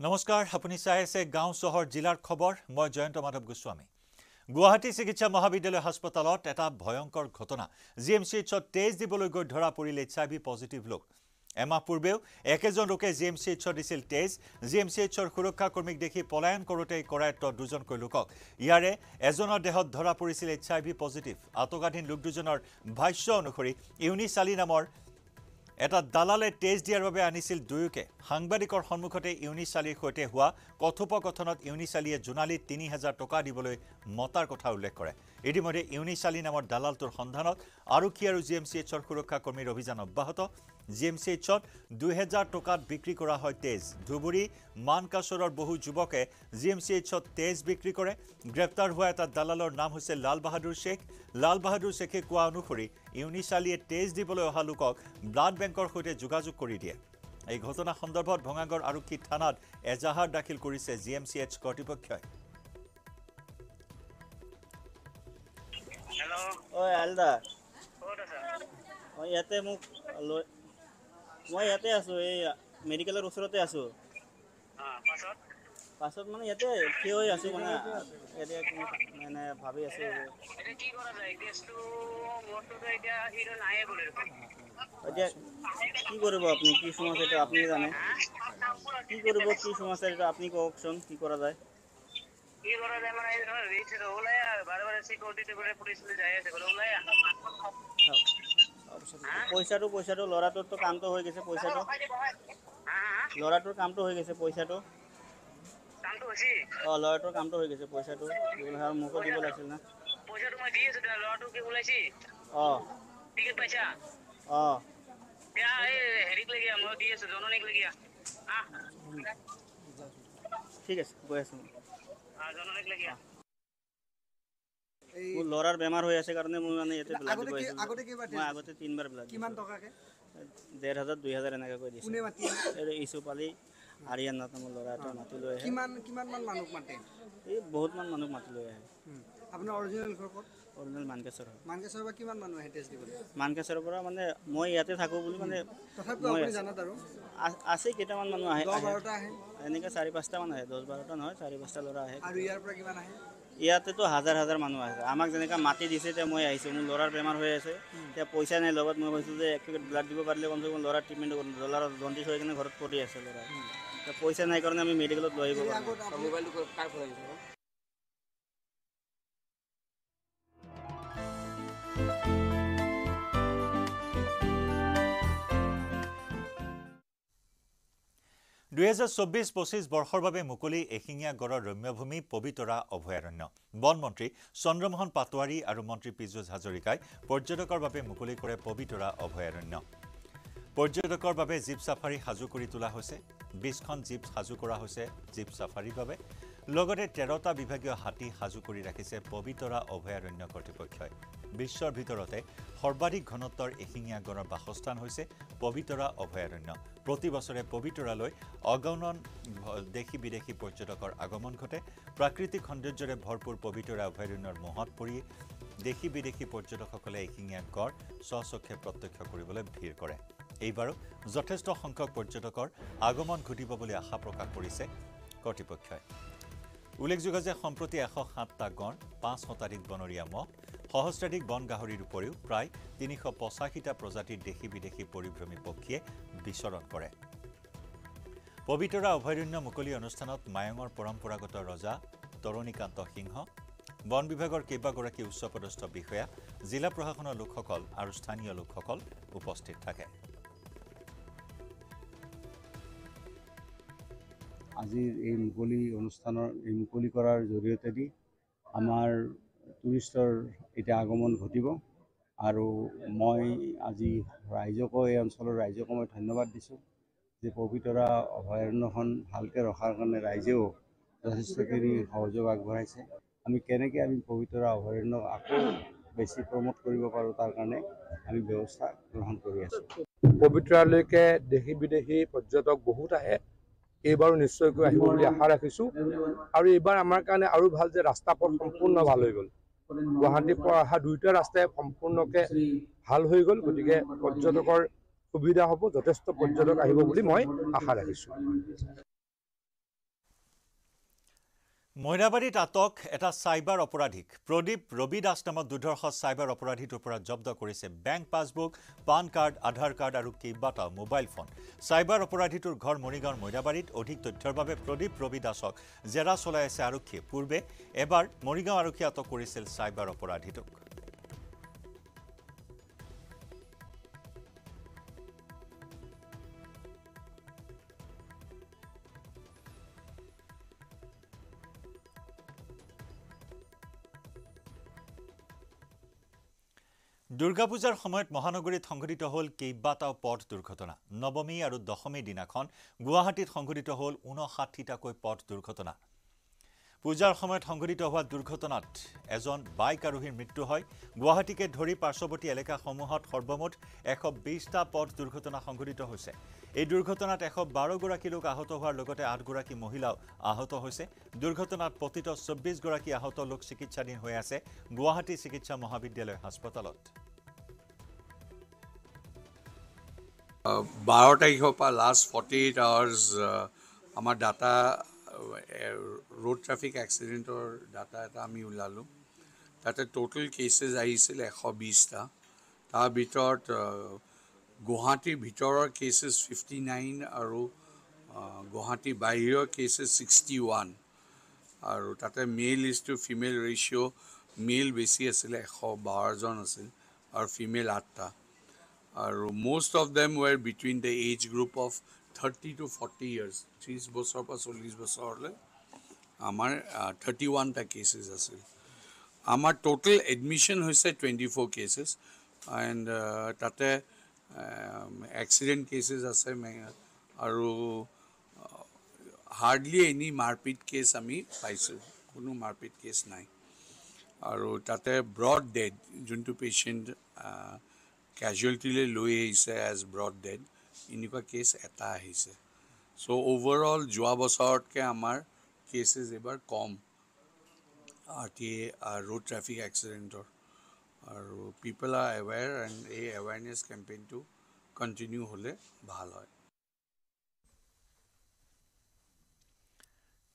নমস্কাৰ আপুনি চাই আছে গাঁও চহৰ জিলাৰ খবৰ। মই জয়ন্ত মাধৱ গোস্বামী। গুৱাহাটী চিকিৎসা মহাবিদ্যালয় হাস্পতালত এটা ভয়ংকৰ ঘটনা। জি এম চি এইচত তেজ দিবলৈ গৈ ধৰা পৰিল এইচ আই ভি পজিটিভ লোক। এমাহ পূৰ্বেও একেজন লোকে জি এম চি এইচত দিছিল তেজ। জি এম চি এইচৰ সুৰক্ষা কৰ্মীক দেখি পলায়ন কৰোঁতেই কৰায়ত্ব দুজনকৈ লোকক। ইয়াৰে এজনৰ দেহত ধৰা পৰিছিল এইচ আই ভি পজিটিভ। আটকাধীন লোক দুজনৰ ভাষ্য অনুসৰি ইউনিচালি নামৰ এটা দালালে তেজ দিয়াৰ বাবে আনিছিল দুয়োকে। সাংবাদিকৰ সন্মুখতে ইউনিচালিৰ সৈতে হোৱা কথোপকথনত ইউনিচালিয়ে জোনালীত তিনি হাজাৰ টকা দিবলৈ মতাৰ কথা উল্লেখ কৰে। ইতিমধ্যে ইউনিচালি নামৰ দালালটোৰ সন্ধানত আৰক্ষী আৰু জি এম চি এইচৰ সুৰক্ষা কৰ্মীৰ অভিযান অব্যাহত। জি এম চি এইচত দুহেজাৰ টকাত বিক্ৰী কৰা হয় তেজ। ধুবুৰী মানকাছৰৰ বহু যুৱকে জি এম চি এইচত তেজ বিক্ৰী কৰে। গ্ৰেপ্তাৰ হোৱা এটা দালালৰ নাম হৈছে লাল বাহাদুৰ শ্বেখ। লাল বাহাদুৰ শ্বেখে কোৱা অনুসৰি ইউনিচালিয়ে তেজ দিবলৈ অহা লোকক ব্লাড বেংকৰ সৈতে যোগাযোগ কৰি দিয়ে। এই ঘটনা সন্দৰ্ভত ভঙাগড় আৰক্ষী থানাত এজাহাৰ দাখিল কৰিছে জি এম চি এইচ কৰ্তৃপক্ষই। হেল্ল' ঐ আলদা। ক'ত আছা? মই ইয়াতে মোক লৈ মই ইয়াতে আছোঁ এই মেডিকেলৰ ওচৰতে আছোঁ। অঁ পাছত? পাছত মানে ইয়াতে থিয় হৈ আছোঁ মানে ইয়াতে মানে ভাবি আছোঁ এতিয়া কি কৰা যায়? কেছটো মোৰটোতো এতিয়া হিৰো নাহে বোলে দেখোন। এতিয়া কি কৰিব আপুনি? কি সমস্যা এইটো আপুনি জানে? কি কৰিব কি সমস্যা এইটো আপুনি কওকচোন কি কৰা যায়? কি কৰা যায় মানে এই ধৰ ৰিচ ওলাই আহ বাৰে বাৰে চিকিউৰিটি বোলে পুলিচ যাই আছে বোলে ওলাই আহ পইচাটো পইচাটো ল'ৰাটোৰতো কামটো হৈ গৈছে পইচাটো। ল'ৰাটোৰ কামটো হৈ গৈছে পইচাটো। অঁ ল'ৰাটোৰ কামটো হৈ গৈছে পইচাটো। আৰু মোকো দিব লাগিছিল না। অঁ। অঁ। জননীক ঠিক আছে গৈ আছোঁ। মই। আহ, জননীক লাগি আহ এই মোৰ ল'ৰাৰ বেমাৰ হৈ আছে কাৰণে মই মানে ইয়াতে ব্লাড দিব আহিছিলোঁ। কেইবাৰ মই আগতে তিনিবাৰ ব্লাড কিমান টকাকে? ডেৰ হাজাৰ দুই হাজাৰ এনেকৈ কৈ দিছোঁ কোনে মাতি এই ইছু পালি হাৰিয়ানাত মোৰ ল'ৰা এটা মাতি লৈ আহে। কিমান কিমান মান মানুহ মাতে? এই বহুতমান মানুহ মাতি লৈ আহে। আপোনাৰ অৰিজিনেল ঘৰ ক'ত? অৰিজিনেল মানকেশ্বৰ হয় মানকেশ্বৰৰ পৰা কিমান মানুহ আহে টেষ্ট দিবলৈ? মানকেশ্বৰৰ পৰা মানে মই ইয়াতে থাকোঁ বুলি মানে তথাপিও জানাত আৰু। আছে কেইটামান মানুহ আহে দহ। বাৰটা আহে। এনেকৈ চাৰি পাঁচটামান আহে দহ বাৰটা নহয় চাৰি পাঁচটা ল'ৰা আহে। আৰু ইয়াৰ পৰা কিমান আহে? ইয়াতেতো হাজাৰ হাজাৰ মানুহ আছে আমাক যেনেকৈ মাতি দিছে এতিয়া মই আহিছোঁ মোৰ ল'ৰাৰ বেমাৰ হৈ আছে এতিয়া পইচা নাই লগত মই ভাবিছোঁ যে এক পেকেট ব্লাড দিব পাৰিলে কমচে কম ল'ৰাৰ ট্ৰিটমেণ্ট কৰিম ল'ৰাৰ জণ্ডিছ হৈ কিনে ঘৰত পৰি আছে ল'ৰা এতিয়া পইচা নাই কাৰণে আমি মেডিকেলত লৈ আহিব দুহেজাৰ চৌব্বিছ পঁচিছ বৰ্ষৰ বাবে মুকলি এশিঙীয়া গড়ৰ ৰম্যভূমি পবিতৰা অভয়াৰণ্য। বন মন্ত্ৰী চন্দ্ৰমোহন পাটোৱাৰী আৰু মন্ত্ৰী পীযুষ হাজৰিকাই পৰ্যটকৰ বাবে মুকলি কৰে পবিতৰা অভয়াৰণ্য। পৰ্যটকৰ বাবে জীপ চাফাৰী সাজু কৰি তোলা হৈছে। বিছখন জীপ সাজু কৰা হৈছে জীপ চাফাৰীৰ বাবে। লগতে তেৰটা বিভাগীয় হাতী সাজু কৰি ৰাখিছে পবিতৰা অভয়াৰণ্য কৰ্তৃপক্ষই। বিশ্বৰ ভিতৰতে সৰ্বাধিক ঘনত্বৰ এশিঙীয়া গড়ৰ বাসস্থান হৈছে পবিতৰা অভয়াৰণ্য। প্ৰতি বছৰে পবিতৰালৈ অগণন দেশী বিদেশী পৰ্যটকৰ আগমন ঘটে। প্ৰাকৃতিক সৌন্দৰ্যৰে ভৰপূৰ পবিতৰা অভয়াৰণ্যৰ মোহত পৰি দেশী বিদেশী পৰ্যটকসকলে এশিঙীয়া গড় স্বচক্ষে প্ৰত্যক্ষ কৰিবলৈ ভিৰ কৰে। এইবাৰো যথেষ্ট সংখ্যক পৰ্যটকৰ আগমন ঘটিব বুলি আশা প্ৰকাশ কৰিছে কৰ্তৃপক্ষই। উল্লেখযোগ্য যে সম্প্ৰতি এশ সাতটা গড় পাঁচ শতাধিক বনৰীয়া মহ সহস্ৰাধিক বন গাহৰিৰ উপৰিও প্ৰায় তিনিশ পঁচাশীটা প্ৰজাতিৰ দেশী বিদেশী পৰিভ্ৰমী পক্ষীয়ে বিচৰণ কৰে। পবিতৰা অভয়াৰণ্য মুকলি অনুষ্ঠানত মায়ঙৰ পৰম্পৰাগত ৰজা তৰণীকান্ত সিংহ বন বিভাগৰ কেইবাগৰাকী উচ্চপদস্থ বিষয়া জিলা প্ৰশাসনৰ লোকসকল আৰু স্থানীয় লোকসকল উপস্থিত থাকে। আজিৰ এই মুকলি অনুষ্ঠানৰ এই মুকলি কৰাৰ জৰিয়তেদি আমাৰ টুৰিষ্টৰ এতিয়া আগমন ঘটিব আৰু মই আজি ৰাইজকো এই অঞ্চলৰ ৰাইজকো মই ধন্যবাদ দিছোঁ যে পবিতৰা অভয়াৰণ্যখন ভালকৈ ৰখাৰ কাৰণে ৰাইজেও যথেষ্টখিনি সহযোগ আগবঢ়াইছে। আমি কেনেকৈ আমি পবিতৰা অভয়াৰণ্যক আকৌ বেছি প্ৰমোট কৰিব পাৰোঁ তাৰ কাৰণে আমি ব্যৱস্থা গ্ৰহণ কৰি আছোঁ। পবিতৰালৈকে দেশী বিদেশী পৰ্যটক বহুত আহে এইবাৰো নিশ্চয়কৈ আহিব বুলি আশা ৰাখিছোঁ। আৰু এইবাৰ আমাৰ কাৰণে আৰু ভাল যে ৰাস্তা পথ সম্পূৰ্ণ ভাল হৈ গ'ল। গুৱাহাটীৰ পৰা অহা দুয়োটা ৰাস্তাই সম্পূৰ্ণকৈ ভাল হৈ গ'ল গতিকে পৰ্যটকৰ সুবিধা হ'ব যথেষ্ট পৰ্যটক আহিব বুলি মই আশা ৰাখিছোঁ। মইনাবাৰীত আটক এটা চাইবাৰ অপৰাধীক। প্ৰদীপ ৰবি দাস নামৰ দুৰ্ধৰ্ষ চাইবাৰ অপৰাধীটোৰ পৰা জব্দ কৰিছে bank passbook PAN card Aadhaar card আৰু কেইবাটাও মোবাইল ফোন। চাইবাৰ অপৰাধীটোৰ ঘৰ মৰিগাঁৱৰ মইনাবাৰীত অধিক তথ্যৰ বাবে প্ৰদীপ ৰবি দাসক জেৰা চলাই আছে আৰক্ষীয়ে। পূৰ্বে এবাৰ মৰিগাঁও আৰক্ষীয়ে আটক কৰিছিল চাইবাৰ অপৰাধীটোক। দুৰ্গা পূজাৰ সময়ত মহানগৰীত সংঘটিত হ'ল কেইবাটাও পথ দুৰ্ঘটনা। নৱমী আৰু দশমীৰ দিনাখন গুৱাহাটীত সংঘটিত হ'ল ঊনষাঠিটাকৈ পথ দুৰ্ঘটনা। পূজাৰ সময়ত সংঘটিত হোৱা দুৰ্ঘটনাত এজন বাইক আৰোহীৰ মৃত্যু হয়। গুৱাহাটীকে ধৰি পাৰ্শ্বৱৰ্তী এলেকাসমূহত সৰ্বমুঠ এশ বিছটা পথ দুৰ্ঘটনা সংঘটিত হৈছে। এই দুৰ্ঘটনাত এশ বাৰগৰাকী লোক আহত হোৱাৰ লগতে আঠগৰাকী মহিলাও আহত হৈছে। দুৰ্ঘটনাত পতিত চৌব্বিছগৰাকী আহত লোক চিকিৎসাধীন হৈ আছে গুৱাহাটী চিকিৎসা মহাবিদ্যালয় হাস্পতালত। বাৰ তাৰিখৰ পৰা লাষ্ট ফৰ্টি এইট আৱাৰ্ছ আমাৰ ডাটা ৰোড ট্ৰাফিক এক্সিডেণ্টৰ ডাটা এটা আমি ওলালোঁ। তাতে ট'টেল কেচেছ আহিছিল এশ বিছটা তাৰ ভিতৰত গুৱাহাটীৰ ভিতৰৰ কেচেছ ফিফটি নাইন আৰু গুৱাহাটী বাহিৰৰ কেচেছ ছিক্সটি ওৱান আৰু তাতে male is to female ratio' male বেছি আছিলে এশ বাৰজন আছিল আৰু ফিমেল আঠটা। আৰু most of them were between the age group of 30 to 40 years ত্ৰিছ বছৰৰ পৰা চল্লিছ বছৰলৈ। আমাৰ থাৰ্টি ওৱানটা কেচেছ আছিল। আমাৰ টোটেল এডমিশ্যন হৈছে টুৱেণ্টি ফ'ৰ কেচেছ এণ্ড তাতে এক্সিডেণ্ট কেচেছ আছে আৰু হাৰ্ডলি এনি মাৰপিট কেছ আমি পাইছোঁ কোনো মাৰপিট কেছ নাই। আৰু তাতে ব্ৰড ডেড যোনটো পেচেণ্ট কেজুৱেলিটিলৈ লৈ আহিছে এজ ব্ৰড ডেড এনেকুৱা কেছ এটা আহিছে চ' অভাৰঅল যোৱা বছৰতকৈ আমাৰ কেছেছ এইবাৰ কম R T A road traffic এক্সিডেণ্টৰ আৰু পিপল আৰ এৱেৰ এণ্ড এই এৱেৰনেছ কেম্পেইনটো কণ্টিনিউ হ'লে ভাল হয়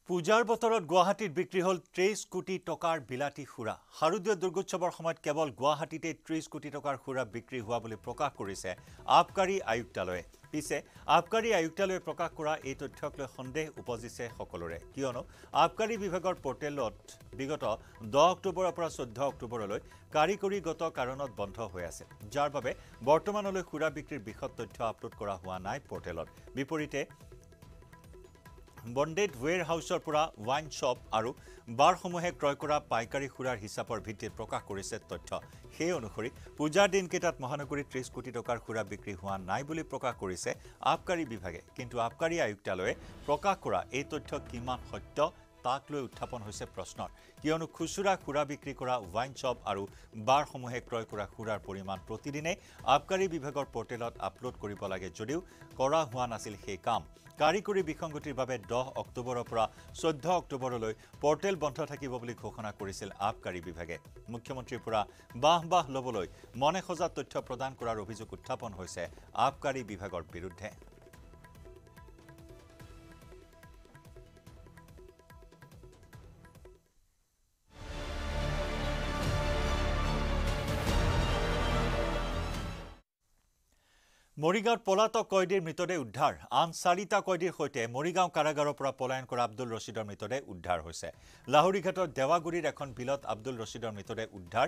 পূজাৰ বতৰত গুৱাহাটীত বিক্ৰী হ'ল ত্ৰিছ কোটি টকাৰ বিলাতী সুৰা। শাৰদীয় দুৰ্গোৎসৱৰ সময়ত কেৱল গুৱাহাটীতে ত্ৰিছ কোটি টকাৰ সুৰা বিক্ৰী হোৱা বুলি প্ৰকাশ কৰিছে আবকাৰী আয়ুক্তালয়ে। পিছে আবকাৰী আয়ুক্তালয়ে প্ৰকাশ কৰা এই তথ্যক লৈ সন্দেহ উপজিছে সকলোৰে। কিয়নো আবকাৰী বিভাগৰ পৰ্টেলত বিগত দহ অক্টোবৰৰ পৰা চৈধ্য অক্টোবৰলৈ কাৰিকৰীগত কাৰণত বন্ধ হৈ আছে। যাৰ বাবে বৰ্তমানলৈ সুৰা বিক্ৰীৰ বিশদ তথ্য আপলোড কৰা হোৱা নাই পৰ্টেলত। বিপৰীতে বণ্ডেড ৱেৰ হাউচৰ পৰা ৱাইন শ্বপ আৰু বাৰসমূহে ক্ৰয় কৰা পাইকাৰী সুৰাৰ হিচাপৰ ভিত্তিত প্ৰকাশ কৰিছে তথ্য। সেই অনুসৰি পূজাৰ দিনকেইটাত মহানগৰীত ত্ৰিছ কোটি টকাৰ সুৰা বিক্ৰী হোৱা নাই বুলি প্ৰকাশ কৰিছে আবকাৰী বিভাগে। কিন্তু আবকাৰী আয়ুক্তালয়ে প্ৰকাশ কৰা এই তথ্য কিমান সত্য তাক লৈ উত্থাপন হৈছে প্ৰশ্নৰ। কিয়নো খুচুৰা সুৰা বিক্ৰী কৰা ৱাইন শ্বপ আৰু বাৰসমূহে ক্ৰয় কৰা সুৰাৰ পৰিমাণ প্ৰতিদিনে আবকাৰী বিভাগৰ পৰ্টেলত আপলোড কৰিব লাগে যদিও কৰা হোৱা নাছিল সেই কাম। কাৰিকৰী বিসংগতিৰ বাবে দহ অক্টোবৰৰ পৰা চৈধ্য অক্টোবৰলৈ পৰ্টেল বন্ধ থাকিব বুলি ঘোষণা কৰিছিল আবকাৰী বিভাগে। মুখ্যমন্ত্ৰীৰ পৰা বাহ বাহ ল'বলৈ মনে সজা তথ্য প্ৰদান কৰাৰ অভিযোগ উত্থাপন হৈছে আবকাৰী বিভাগৰ বিৰুদ্ধে। মৰিগাঁৱত পলাতক কয়দীৰ মৃতদেহ উদ্ধাৰ। আন চাৰিটা কয়দীৰ সৈতে মৰিগাঁও কাৰাগাৰৰ পৰা পলায়ন কৰা আব্দুল ৰছিদৰ মৃতদেহ উদ্ধাৰ হৈছে। লাহৰীঘাটৰ দেৱাগুৰিৰ এখন বিলত আব্দুল ৰছিদৰ মৃতদেহ উদ্ধাৰ।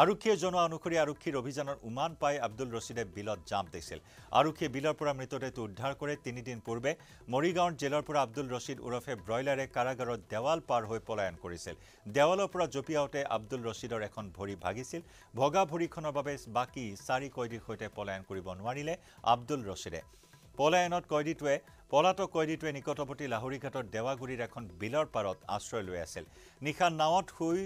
আৰক্ষীয়ে জনোৱা অনুসৰি আৰক্ষীৰ অভিযানৰ উমান পাই আব্দুল ৰছিদে বিলত জাম্প দিছিল। আৰক্ষীয়ে বিলৰ পৰা মৃতদেহটো উদ্ধাৰ কৰে তিনিদিন পূৰ্বে মৰিগাঁৱৰ জেলৰ পৰা আব্দুল ৰছিদ ওৰফে ব্ৰইলাৰে কাৰাগাৰৰ দেৱাল পাৰ হৈ পলায়ন কৰিছিল। দেৱালৰ পৰা জঁপিয়াওঁতে আব্দুল ৰছিদৰ এখন ভৰি ভাগিছিল। ভগা ভৰিখনৰ বাবে বাকী চাৰি কয়দীৰ সৈতে পলায়ন কৰিব নোৱাৰিলে আব্দুল ৰছিদে। পলায়নত কয়দীটোৱে পলাতক কয়দীটোৱে নিকটৱৰ্তী লাহৰীঘাটৰ দেৱাগুৰিৰ এখন বিলৰ পাৰত আশ্ৰয় লৈ আছিল। নিশা নাৱত শুই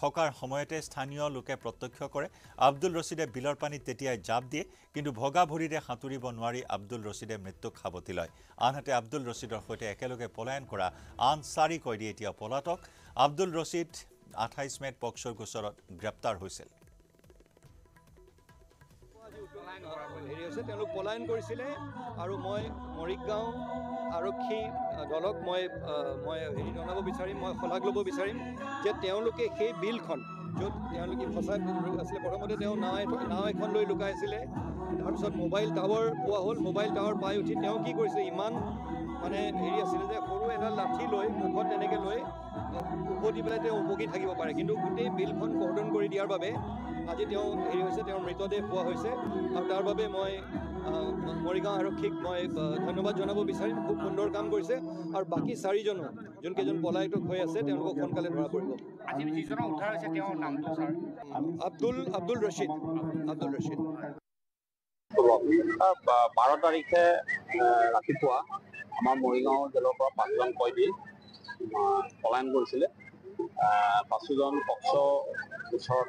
থকাৰ সময়তে স্থানীয় লোকে প্ৰত্যক্ষ কৰে আব্দুল ৰছিদে বিলৰ পানীত তেতিয়াই জাপ দিয়ে কিন্তু ভগা ভৰিৰে সাঁতুৰিব নোৱাৰি আব্দুল ৰছিদে মৃত্যুক সাৱটি লয়। আনহাতে আব্দুল ৰছিদৰ সৈতে একেলগে পলায়ন কৰা আন চাৰি কয়দী এতিয়া পলাতক। আব্দুল ৰছিদ আঠাইছ মেত পক্সোৰ গোচৰত গ্ৰেপ্তাৰ হৈছিল। হেৰি হৈছে তেওঁলোক পলায়ন কৰিছিলে আৰু মই মৰিগাঁও আৰক্ষী দলক মই মই হেৰি জনাব বিচাৰিম মই শলাগ ল'ব বিচাৰিম যে তেওঁলোকে সেই বিলখন য'ত তেওঁলোকে ফচা আছিলে প্ৰথমতে তেওঁ নাও নাও এখন লৈ লুকাইছিলে তাৰপিছত মোবাইল টাৱাৰ পোৱা হ'ল মোবাইল টাৱাৰ পাই উঠি তেওঁ কি কৰিছিলে ইমান মানে হেৰি আছিলে যে সৰু এডাল লাঠি লৈ মুখত তেনেকৈ লৈ উভতি পেলাই তেওঁ উপকি থাকিব পাৰে। কিন্তু গোটেই বিলখন কৰ্ডন কৰি দিয়াৰ বাবে আজি তেওঁ হেৰি হৈছে তেওঁৰ মৃতদেহ পোৱা হৈছে। আৰু তাৰ বাবে মই মৰিগাঁও আৰক্ষীক মই ধন্যবাদ জনাব বিচাৰিম। খুব সুন্দৰ কাম কৰিছে। আৰু বাকী চাৰিজনো যোনকেইজন পলায়ক হৈ আছে তেওঁলোকক সোনকালে ধৰা পৰিব। আব্দুল আব্দুল ৰচিদ। আব্দুল ৰচিদ। বাৰ তাৰিখে ৰাতিপুৱা আমাৰ মৰিগাঁও জেলৰ পৰা পাঁচজন কয়দী পলায়ন কৰিছিলে। পাঁচোজন পক্সো ওচৰত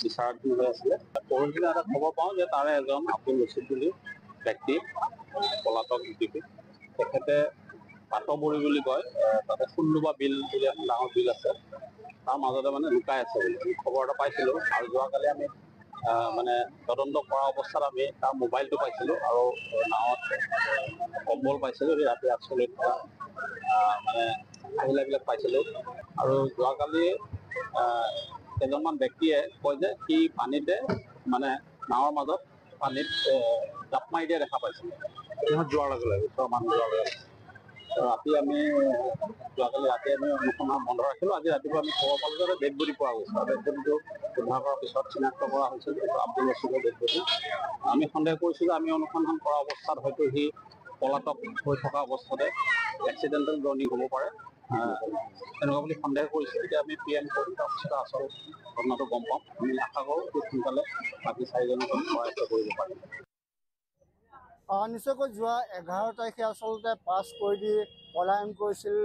বিচাৰাধীন হৈ আছিলে। পৰহিদিনা এটা খবৰ পাওঁ যে তাৰে এজন আব্দুল ৰচিদ বুলি ব্যক্তি পলাতক লিপিক তেখেতে পাটবৰি বুলি কয়। তাতে সুন্দুবা বিল বুলি এখন ডাঙৰ বিল আছে। তাৰ মাজতে মানে লুকাই আছে বুলি। খবৰ এটা পাইছিলোঁ। আৰু যোৱাকালি আমি মানে তদন্ত কৰা অৱস্থাত আমি তাৰ মোবাইলটো পাইছিলোঁ আৰু নাৱত কম্বল পাইছিলোঁ সেই ৰাতি আহ, মানে আহিলাবিলাক পাইছিলোঁ। আৰু যোৱাকালি কেইজনমান ব্যক্তিয়ে কয় যে সি পানীতে মানে নাৱৰ মাজত পানীত জাপ মাৰি দিয়া দেখা পাইছিল যোৱাৰ লগে লগে ওচৰৰ মানুহ যোৱাৰ লগে লগে। ৰাতি আমি যোৱাকালি ৰাতি আমি অনুসন্ধান বন্ধ ৰাখিলোঁ। আজি ৰাতিপুৱা আমি খবৰ পালোঁ যে ডেড বডি পোৱা গৈছে ডেড বডিটো উদ্ধাৰ কৰাৰ পিছত চিনাক্ত কৰা হৈছে যে এইটো আব্দুল ৰচিদৰ ডেড বডি আমি সন্দেহ কৰিছোঁ যে আমি অনুসন্ধান কৰা অৱস্থাত হয়তো সি পলাতক হৈ থকা অৱস্থাতে এক্সিডেণ্টেল জৰ্ণি হ'ব পাৰে। তেনেকুৱা বুলি সন্দেহ কৰিছোঁ। এতিয়া আমি পি এম কৰি তাৰপিছত আচল ঘটনাটো গম পাম। আমি আশা কৰোঁ সোনকালে বাকী চাৰিজনক আমি সহায় কৰিব পাৰিম। নিশ্চয়কৈ যোৱা এঘাৰ তাৰিখে আচলতে পাছ কৰি দি পলায়ন কৰিছিল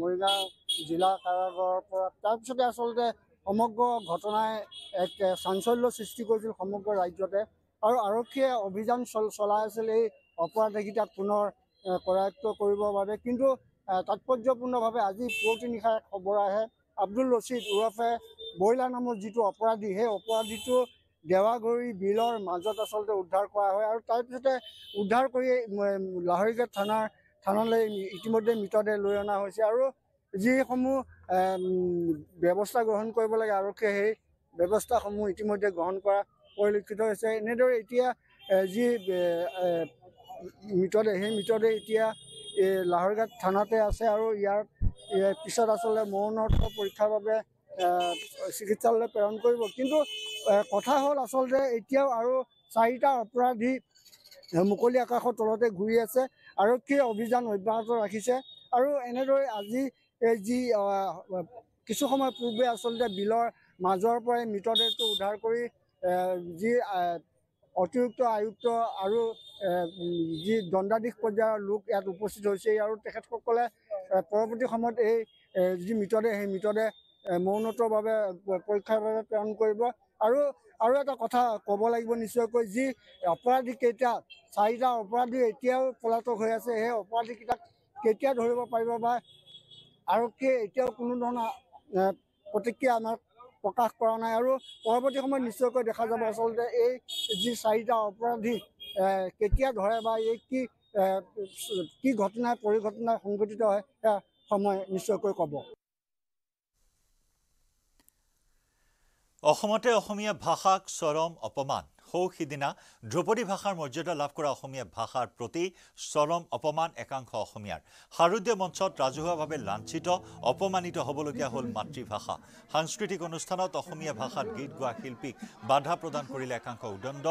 মৰিগাঁও জিলা কাৰাগাৰৰ পৰা। তাৰপিছতে আচলতে সমগ্ৰ ঘটনাই এক চাঞ্চল্য সৃষ্টি কৰিছিল সমগ্ৰ ৰাজ্যতে। আৰু আৰক্ষীয়ে অভিযান চল চলাই আছিল এই অপৰাধীকেইটাক পুনৰ কৰায়ত্ব কৰিবৰ বাবে। কিন্তু তাৎপৰ্যপূৰ্ণভাৱে আজি পুৱতি নিশা এক খবৰ আহে। আব্দুল ৰচিদ ওৰফে বইলা নামৰ যিটো অপৰাধী সেই অপৰাধীটো দেৱাগৰি বিলৰ মাজত আচলতে উদ্ধাৰ কৰা হয় আৰু তাৰপিছতে উদ্ধাৰ কৰি লাহৰীঘাট থানাৰ থানালৈ ইতিমধ্যে মৃতদেহ লৈ অনা হৈছে আৰু যিসমূহ ব্যৱস্থা গ্ৰহণ কৰিব লাগে আৰক্ষীয়ে সেই ব্যৱস্থাসমূহ ইতিমধ্যে গ্ৰহণ কৰা পৰিলক্ষিত হৈছে। এনেদৰে এতিয়া যি মৃতদেহ সেই মৃতদেহ এতিয়া লাহৰীঘাট থানাতে আছে আৰু ইয়াৰ পিছত আচলতে মৰণোত্তৰ পৰীক্ষাৰ বাবে চিকিৎসালয়লৈ প্ৰেৰণ কৰিব। কিন্তু কথা হ'ল আচলতে এতিয়াও আৰু চাৰিটা অপৰাধী মুকলি আকাশৰ তলতে ঘূৰি আছে আৰক্ষীয়ে অভিযান অব্যাহত ৰাখিছে। আৰু এনেদৰে আজি যি কিছু সময় পূৰ্বে আচলতে বিলৰ মাজৰ পৰাই মৃতদেহটো উদ্ধাৰ কৰি যি অতিৰিক্ত আয়ুক্ত আৰু যি দণ্ডাধীশ পৰ্যায়ৰ লোক ইয়াত উপস্থিত হৈছে আৰু তেখেতসকলে পৰৱৰ্তী সময়ত এই যি মৃতদেহ সেই মৃতদেহ বাবে পৰীক্ষাৰ বাবে প্ৰেৰণ কৰিব। আৰু আৰু এটা কথা ক'ব লাগিব নিশ্চয়কৈ যি অপৰাধীকেইটা চাৰিটা অপৰাধী এতিয়াও পলাতক হৈ আছে সেই অপৰাধীকেইটাক কেতিয়া ধৰিব পাৰিব বা আৰক্ষীয়ে এতিয়াও কোনো ধৰণৰ প্ৰতিক্ৰিয়া আমাক প্ৰকাশ কৰা নাই। আৰু পৰৱৰ্তী সময়ত নিশ্চয়কৈ দেখা যাব আচলতে এই যি চাৰিটা অপৰাধী কেতিয়া ধৰে বা এই কি কি ঘটনাই পৰিঘটনাই সংঘটিত হয় সেয়া সময় নিশ্চয়কৈ ক'ব। অসমতে অসমীয়া ভাষাক চৰম অপমান। সৌ সিদিনা ধ্ৰুপদী ভাষাৰ মৰ্যাদা লাভ কৰা অসমীয়া ভাষাৰ প্ৰতি চৰম অপমান একাংশ অসমীয়াৰ। শাৰদীয় মঞ্চত ৰাজহুৱাভাৱে লাঞ্ছিত অপমানিত হ'বলগীয়া হ'ল মাতৃভাষা। সাংস্কৃতিক অনুষ্ঠানত অসমীয়া ভাষাত গীত গোৱা শিল্পীক বাধা প্ৰদান কৰিলে একাংশ উদণ্ড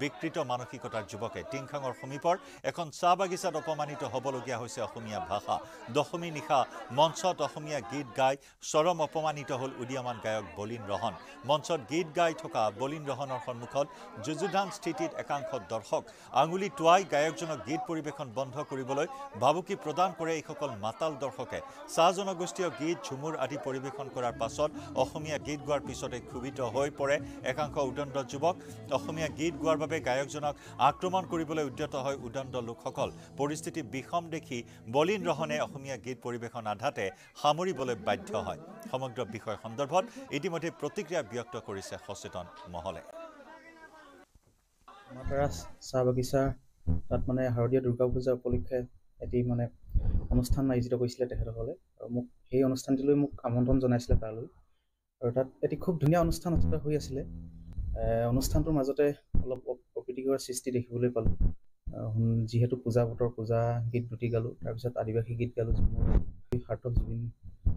বিকৃত মানসিকতাৰ যুৱকে। টিংখাঙৰ সমীপৰ এখন চাহ বাগিচাত অপমানিত হ'বলগীয়া হৈছে অসমীয়া ভাষা। দশমী নিশা মঞ্চত অসমীয়া গীত গাই চৰম অপমানিত হ'ল উদীয়মান গায়ক বলীন ৰহন। মঞ্চত গীত গাই থকা বলীন ৰহনৰ সন্মুখত যুযুধান স্থিতিত একাংশ দৰ্শক আঙুলি টোৱাই গায়কজনক গীত পৰিৱেশন বন্ধ কৰিবলৈ ভাবুকি প্ৰদান কৰে এইসকল মাতাল দৰ্শকে। চাহ জনগোষ্ঠীয় গীত ঝুমুৰ আদি পৰিৱেশন কৰাৰ পাছত অসমীয়া গীত গোৱাৰ পিছতে ক্ষোভিত হৈ পৰে একাংশ উদণ্ড যুৱক। অসমীয়া গীত গোৱাৰ বাবে গায়কজনক আক্ৰমণ কৰিবলৈ উদ্যত হয় উদণ্ড লোকসকল। পৰিস্থিতি বিষম দেখি বলীন ৰহনে অসমীয়া গীত পৰিৱেশন আধাতে সামৰিবলৈ বাধ্য হয়। সমগ্ৰ বিষয় সন্দৰ্ভত ইতিমধ্যে প্ৰতিক্ৰিয়া ব্যক্ত কৰিছে সচেতন মহলে। মাতাৰা চাহ বাগিচা তাত মানে শাৰদীয় দুৰ্গা পূজা উপলক্ষে এটি মানে অনুষ্ঠান আয়োজিত কৰিছিলে তেখেতসকলে আৰু মোক সেই অনুষ্ঠানটিলৈ মোক আমন্ত্ৰণ জনাইছিলে তালৈ। আৰু তাত এটি খুব ধুনীয়া অনুষ্ঠান আচলতে হৈ আছিলে। অনুষ্ঠানটোৰ মাজতে অলপ অপ্ৰীতিকৰ সৃষ্টি দেখিবলৈ পালোঁ। যিহেতু পূজা বতৰ পূজা গীত দুটি গালোঁ তাৰপিছত আদিবাসী গীত গালোঁ সাৰ্থক জুবিন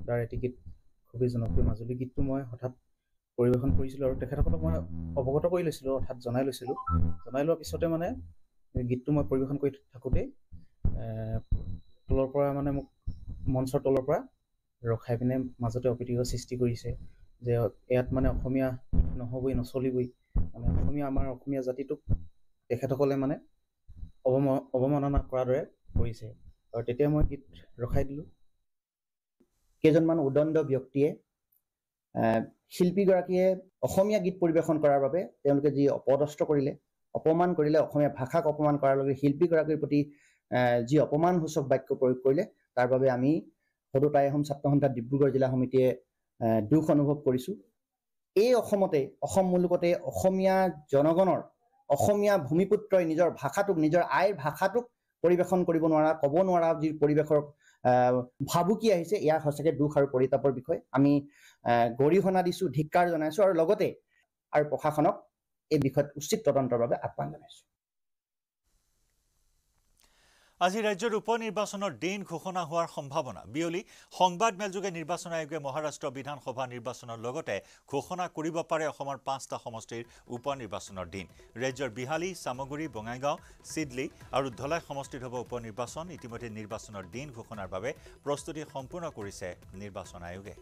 দাৰ এটি গীত খুবেই জনপ্ৰিয় মাজুলী গীতটো মই হঠাৎ পৰিৱেশন কৰিছিলোঁ আৰু তেখেতসকলক মই অৱগত কৰি লৈছিলোঁ অৰ্থাৎ জনাই লৈছিলোঁ। জনাই লোৱাৰ পিছতে মানে গীতটো মই পৰিৱেশন কৰি থাকোঁতেই তলৰ পৰা মানে মোক মঞ্চৰ তলৰ পৰা ৰখাই পিনে মাজতে অপ্ৰীতিকৰ সৃষ্টি কৰিছে যে ইয়াত মানে অসমীয়া নহ'বই নচলিবই। মানে অসমীয়া আমাৰ অসমীয়া জাতিটোক তেখেতসকলে মানে অৱম অৱমাননা কৰাৰ দৰে কৰিছে। আৰু তেতিয়া মই গীত ৰখাই দিলোঁ। কেইজনমান উদণ্ড ব্যক্তিয়ে শিল্পীগৰাকীয়ে অসমীয়া গীত পৰিৱেশন কৰাৰ বাবে তেওঁলোকে যি অপদস্থ কৰিলে অপমান কৰিলে অসমীয়া ভাষাক অপমান কৰাৰ লগে শিল্পীগৰাকীৰ প্ৰতি যি অপমানসূচক বাক্য প্ৰয়োগ কৰিলে তাৰ বাবে আমি সদৌ টাই আহোম ছাত্ৰ সন্থা ডিব্ৰুগড় জিলা সমিতিয়ে দুখ অনুভৱ কৰিছোঁ। এই অসমতে অসম মুলুকতে অসমীয়া জনগণৰ অসমীয়া ভূমিপুত্ৰই নিজৰ ভাষাটোক নিজৰ আইৰ ভাষাটোক পৰিৱেশন কৰিব নোৱাৰা ক'ব নোৱাৰা যি পৰিৱেশৰ ভাবুকি আহিছে ইয়াৰ সঁচাকৈ দুখ আৰু পৰিতাপৰ বিষয়। আমি গৰিহণা দিছোঁ ধিক্কাৰ জনাইছোঁ আৰু লগতে আৰু প্ৰশাসনক এই বিষয়ত উচিত তদন্তৰ বাবে আহ্বান জনাইছোঁ। আজি ৰাজ্যৰ উপ নিৰ্বাচনৰ দিন ঘোষণা হোৱাৰ সম্ভাৱনা। বিয়লি সংবাদমেলযোগে নিৰ্বাচন আয়োগে মহাৰাষ্ট্ৰ বিধানসভা নিৰ্বাচনৰ লগতে ঘোষণা কৰিব পাৰে অসমৰ পাঁচটা সমষ্টিৰ উপ নিৰ্বাচনৰ দিন। ৰাজ্যৰ বিহালী চামগুৰি বঙাইগাঁও চিডলি আৰু ধলাই সমষ্টিত হ'ব উপ নিৰ্বাচন ইতিমধ্যে নিৰ্বাচনৰ দিন ঘোষণাৰ বাবে প্ৰস্তুতি সম্পূৰ্ণ কৰিছে নিৰ্বাচন আয়োগে।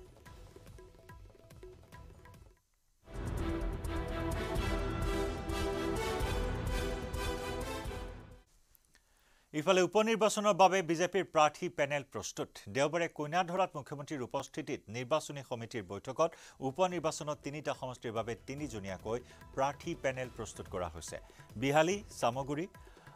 ইফালে উপ নিৰ্বাচনৰ বাবে বিজেপিৰ প্ৰাৰ্থী পেনেল প্ৰস্তুত। দেওবাৰে কইনাধৰাত মুখ্যমন্ত্ৰীৰ উপস্থিতিত নিৰ্বাচনী সমিতিৰ বৈঠকত উপ নিৰ্বাচনত তিনিটা সমষ্টিৰ বাবে তিনিজনীয়াকৈ প্ৰাৰ্থী পেনেল প্ৰস্তুত কৰা হৈছে। বিহালী চামগুৰি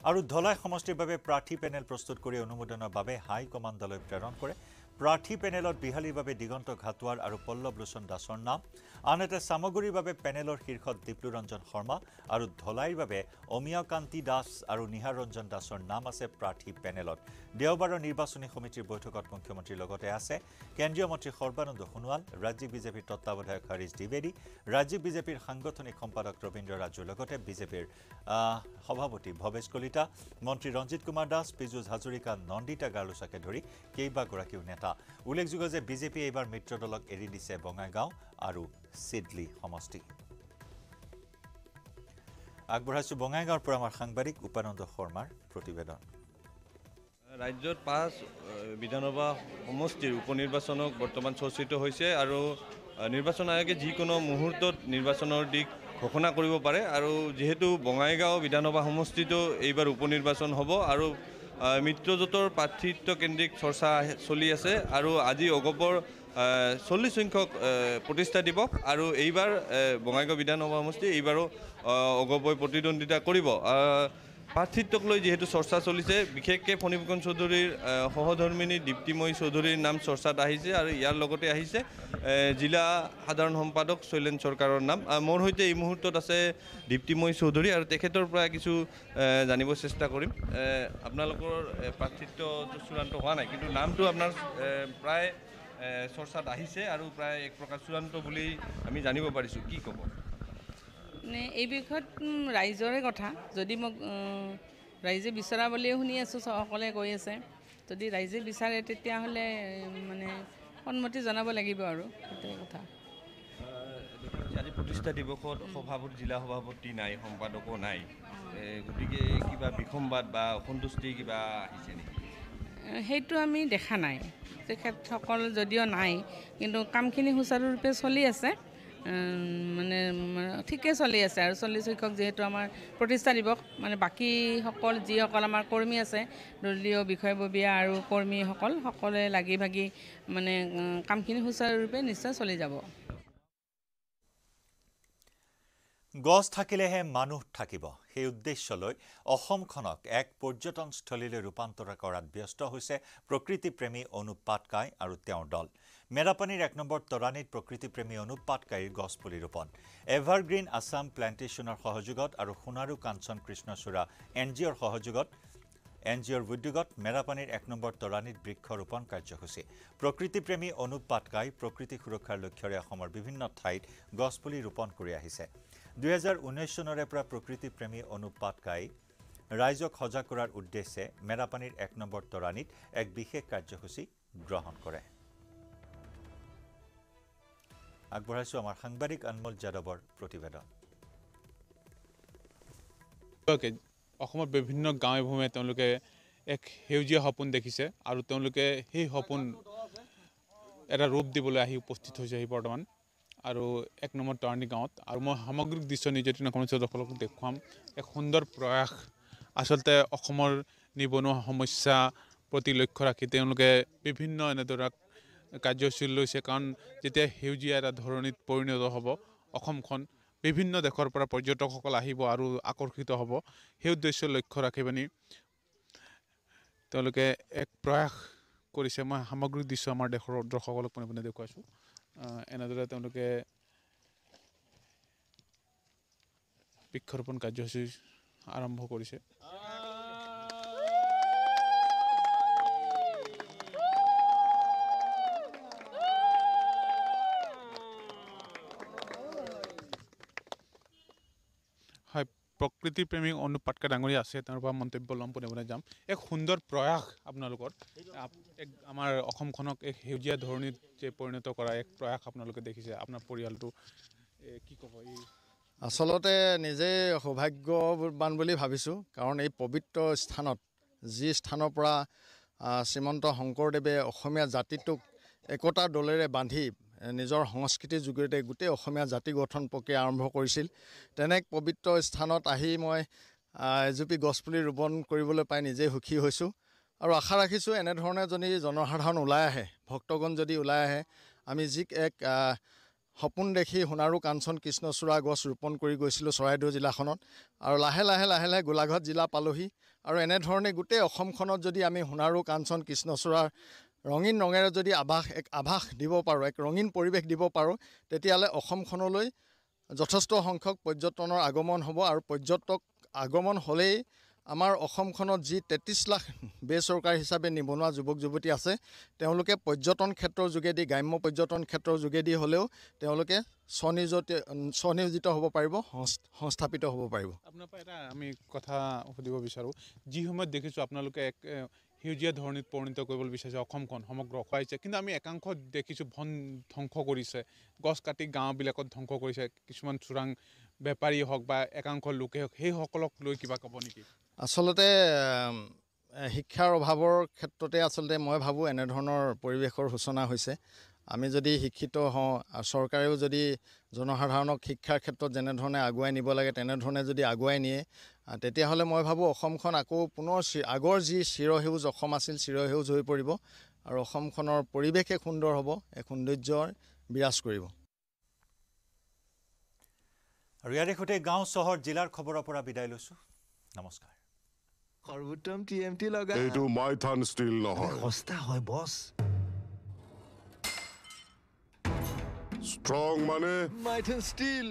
আৰু ধলাই সমষ্টিৰ বাবে প্ৰাৰ্থী পেনেল প্ৰস্তুত কৰি অনুমোদনৰ বাবে হাইকমাণ্ডলৈ প্ৰেৰণ কৰে। প্ৰাৰ্থী পেনেলত বিহালীৰ বাবে দিগন্ত ঘাটোৱাৰ আৰু পল্লৱ লোচন দাসৰ নাম আনহাতে চামগুৰিৰ বাবে পেনেলৰ শীৰ্ষত দীপ্লুৰঞ্জন শৰ্মা আৰু ধলাইৰ বাবে অমিয়কান্তি দাস আৰু নিহাৰ ৰঞ্জন দাসৰ নাম আছে প্ৰাৰ্থী পেনেলত। দেওবাৰৰ নিৰ্বাচনী সমিতিৰ বৈঠকত মুখ্যমন্ত্ৰীৰ লগতে আছে কেন্দ্ৰীয় মন্ত্ৰী সৰ্বানন্দ সোণোৱাল ৰাজ্যিক বিজেপিৰ তত্বাৱধায়ক হৰীশ দ্বিবেদী ৰাজ্যিক বিজেপিৰ সাংগঠনিক সম্পাদক ৰবীন্দ্ৰ ৰাজুৰ লগতে বিজেপিৰ সভাপতি ভৱেশ কলিতা মন্ত্ৰী ৰঞ্জিত কুমাৰ দাস পীযুষ হাজৰিকা নন্দিতা গাৰ্লোচাকে ধৰি কেইবাগৰাকীও নেতা। উল্লেখযোগ্য যে বিজেপিয়ে এইবাৰ মিত্ৰ দলক এৰি দিছে বঙাইগাঁও। আৰু চিডলি সমষ্টি। আগবঢ়াইছোঁ বঙাইগাঁৱৰ পৰা আমাৰ সাংবাদিক উপানন্দ শৰ্মাৰ প্ৰতিবেদন। ৰাজ্যত পাঁচ বিধানসভা সমষ্টিৰ উপ নিৰ্বাচনক বৰ্তমান চৰ্চিত হৈছে আৰু নিৰ্বাচন আয়োগে যিকোনো মুহূৰ্তত নিৰ্বাচনৰ দিশ ঘোষণা কৰিব পাৰে আৰু যিহেতু বঙাইগাঁও বিধানসভা সমষ্টিতো এইবাৰ উপ নিৰ্বাচন হ'ব আৰু মিত্ৰজোঁটৰ প্ৰাৰ্থিত্ব কেন্দ্ৰিক চৰ্চা চলি আছে আৰু আজি অগপৰ চল্লিছ সংখ্যক প্ৰতিষ্ঠা দিৱস আৰু এইবাৰ বঙাইগাঁও বিধানসভা সমষ্টি এইবাৰো আহ, অগপই প্ৰতিদ্বন্দ্বিতা কৰিব। প্ৰাৰ্থিত্বক লৈ যিহেতু চৰ্চা চলিছে বিশেষকৈ ফণীভূষণ চৌধুৰীৰ সহধৰ্মিনী দীপ্তিময়ী চৌধুৰীৰ নাম চৰ্চাত আহিছে আৰু ইয়াৰ লগতে আহিছে আহ, জিলা সাধাৰণ সম্পাদক শৈলেন চৰকাৰৰ নাম। মোৰ সৈতে এই মুহূৰ্তত আছে দীপ্তিময়ী চৌধুৰী আৰু তেখেতৰ পৰা কিছু জানিব চেষ্টা কৰিম। আপোনালোকৰ প্ৰাৰ্থিত্বটো চূড়ান্ত হোৱা নাই কিন্তু নামটো আপোনাৰ প্ৰায় চৰ্চাত আহিছে আৰু প্ৰায় এক প্ৰকাৰ চূড়ান্ত বুলি আমি জানিব পাৰিছোঁ। কি ক'ব? মানে এই বিষয়ত ৰাইজৰে কথা। যদি মোক ৰাইজে বিচৰা বুলিয়ে শুনি আছোঁ সকলে কৈ আছে। যদি ৰাইজে বিচাৰে তেতিয়াহ'লে মানে সন্মতি জনাব লাগিব আৰু। সেইটোৱে কথা। আজি প্ৰতিষ্ঠা দিৱসত সভাপতি জিলা সভাপতি নাই সম্পাদকো নাই। গতিকে কিবা বিসম্বাদ বা অসন্তুষ্টি কিবা আহিছে নেকি? সেইটো আমি দেখা নাই। তেখেতসকল যদিও নাই কিন্তু কামখিনি সুচাৰুৰূপে চলি আছে। মানে ঠিকে চলি আছে আৰু চল্লিছ সংখ্যক যিহেতু আমাৰ প্ৰতিষ্ঠা দিৱস মানে বাকীসকল যিসকল আমাৰ কৰ্মী আছে দলীয় বিষয়ববীয়া আৰু কৰ্মীসকল সকলোৱে লাগি ভাগি মানে কামখিনি সুচাৰুৰূপে নিশ্চয় চলি যাব। গছ থাকিলেহে মানুহ থাকিব। সেই উদ্দেশ্যলৈ অসমখনক এক পৰ্যটনস্থলীলৈ ৰূপান্তৰ কৰাত ব্যস্ত হৈছে প্ৰকৃতিপ্ৰেমী অনুপ পাটকাই আৰু তেওঁৰ দল। মেৰাপানীৰ এক নম্বৰ তৰাণীত প্ৰকৃতিপ্ৰেমী অনুপ পাটকাৰীৰ গছপুলি ৰোপণ। এভাৰগ্ৰীণ আছাম প্লেণ্টেশ্যনৰ সহযোগত আৰু সোণাৰু কাঞ্চন কৃষ্ণচূড়া এন জি অ'ৰ সহযোগত এন জি অ'ৰ উদ্যোগত মেৰাপানীৰ এক নম্বৰ তৰাণীত বৃক্ষ ৰোপণ কাৰ্যসূচী। প্ৰকৃতিপ্ৰেমী অনুপ পাটকাই প্ৰকৃতি সুৰক্ষাৰ লক্ষ্যৰে অসমৰ বিভিন্ন ঠাইত গছপুলি ৰোপণ কৰি আহিছে। দুহেজাৰ ঊনৈছ চনৰে পৰা প্ৰকৃতিপ্ৰেমী অনুপ পাটকাই ৰাইজক সজাগ কৰাৰ উদ্দেশ্যে মেৰাপানীৰ এক নম্বৰ তৰাণীত এক বিশেষ কাৰ্যসূচী গ্ৰহণ কৰে। আগবঢ়াইছোঁ আমাৰ সাংবাদিক অনমোল যাদৱৰ প্ৰতিবেদন। অসমৰ বিভিন্ন গাঁৱে ভূঞে তেওঁলোকে এক সেউজীয়া সপোন দেখিছে আৰু তেওঁলোকে সেই সপোন এটা ৰূপ দিবলৈ আহি উপস্থিত হৈছেহি বৰ্তমান। আৰু এক নম্বৰ তৰাণী গাঁৱত। আৰু মই সামগ্ৰিক দৃশ্য নিজে দৰ্শকক দেখুৱাম। এক সুন্দৰ প্ৰয়াস। আচলতে অসমৰ নিবনুৱা সমস্যা প্ৰতি লক্ষ্য ৰাখি তেওঁলোকে বিভিন্ন এনেদৰে কাৰ্যসূচী লৈছে। কাৰণ যেতিয়া সেউজীয়া এটা ধৰণীত পৰিণত হ'ব অসমখন বিভিন্ন দেশৰ পৰা পৰ্যটকসকল আহিব আৰু আকৰ্ষিত হ'ব। সেই উদ্দেশ্য লক্ষ্য ৰাখি পিনি তেওঁলোকে এক প্ৰয়াস কৰিছে। মই সামগ্ৰিক দৃশ্য আমাৰ দেশৰ দৰ্শকসকলক পোনে পোনে দেখুৱাইছোঁ। এনেদৰে তেওঁলোকে বৃক্ষৰোপণ কাৰ্যসূচী আৰম্ভ কৰিছে। প্ৰকৃতি প্ৰেমী অনুপ পাটকা ডাঙৰীয়া আছে তেওঁৰ পৰা মন্তব্য ল'ম পোনে পোনে যাম। এক সুন্দৰ প্ৰয়াস আপোনালোকৰ। আপ- এক আমাৰ অসমখনক এক সেউজীয়া ধৰণীত যে পৰিণত কৰা এক প্ৰয়াস আপোনালোকে দেখিছে আপোনাৰ পৰিয়ালটো। কি ক'ব এই? আচলতে নিজেই সৌভাগ্যৱান বুলি ভাবিছোঁ কাৰণ এই পবিত্ৰ স্থানত যি স্থানৰ পৰা শ্ৰীমন্ত শংকৰদেৱে অসমীয়া জাতিটোক একতাৰ দলেৰে বান্ধি নিজৰ সংস্কৃতিৰ যোগেদি গোটেই অসমীয়া জাতি গঠন প্ৰক্ৰিয়া আৰম্ভ কৰিছিল। তেনে পবিত্ৰ স্থানত আহি মই এজুপি গছপুলি ৰোপণ কৰিবলৈ পাই নিজেই সুখী হৈছোঁ। আৰু আশা ৰাখিছোঁ এনেধৰণে যদি জনসাধাৰণ ওলাই আহে ভক্তগণ যদি ওলাই আহে আমি যি এক সপোন দেখি সোণাৰু কাঞ্চন কৃষ্ণচূড়া গছ ৰোপণ কৰি গৈছিলোঁ চৰাইদেউ জিলাখনত। আৰু লাহে লাহে লাহে লাহে গোলাঘাট জিলা পালোহি। আৰু এনেধৰণে গোটেই অসমখনত যদি আমি সোণাৰু কাঞ্চন কৃষ্ণচূড়াৰ ৰঙীন ৰঙেৰে যদি আভাস এক আভাস দিব পাৰোঁ এক ৰঙীন পৰিৱেশ দিব পাৰোঁ তেতিয়াহ'লে অসমখনলৈ যথেষ্ট সংখ্যক পৰ্যটনৰ আগমন হ'ব আৰু পৰ্যটক আগমন হ'লেই আমাৰ অসমখনত যি তেত্ৰিছ লাখ বেচৰকাৰী হিচাপে নিবনুৱা যুৱক যুৱতী আছে তেওঁলোকে পৰ্যটন ক্ষেত্ৰৰ যোগেদি গ্ৰাম্য পৰ্যটন ক্ষেত্ৰৰ যোগেদি হ'লেও তেওঁলোকে স্বনিয়োজিত স্বনিয়োজিত হ'ব পাৰিব সংস- সংস্থাপিত হ'ব পাৰিব। আপোনাৰ পৰা এটা আমি কথা সুধিব বিচাৰোঁ। যি সময়ত দেখিছোঁ আপোনালোকে এক সেউজীয়া ধৰণীত পৰিণত কৰিবলৈ বিচাৰিছে অসমখন সমগ্ৰ খুৱাইছে কিন্তু আমি একাংশ দেখিছোঁ বন ধ্বংস কৰিছে গছ কাটি গাঁওবিলাকত ধ্বংস কৰিছে কিছুমান চোৰাং বেপাৰী হওক বা একাংশ লোকে হওক সেইসকলক লৈ কিবা ক'ব নেকি? আচলতে শিক্ষাৰ অভাৱৰ ক্ষেত্ৰতে আচলতে মই ভাবোঁ এনেধৰণৰ পৰিৱেশৰ সূচনা হৈছে। আমি যদি শিক্ষিত হওঁ আৰু চৰকাৰেও যদি জনসাধাৰণক শিক্ষাৰ ক্ষেত্ৰত যেনেধৰণে আগুৱাই নিব লাগে তেনেধৰণে যদি আগুৱাই নিয়ে তেতিয়াহ'লে মই ভাবোঁ অসমখন আকৌ পুনৰ আগৰ যি চিৰসেউজ অসম আছিল চিৰসেউজ হৈ পৰিব আৰু অসমখনৰ পৰিৱেশ এক সুন্দৰ হ'ব এক সৌন্দৰ্যৰ বিৰাজ কৰিব। আৰু ইয়াৰে সৈতে গাঁও চহৰ জিলাৰ খবৰৰ পৰা বিদায় লৈছোঁ। নমস্কাৰ। সৰ্বোত্তম টি এম টি লগা এইটো মাইথান ষ্টীল নহয়। সস্তা হয় বছ। ষ্ট্ৰং মানে মাইথান ষ্টীল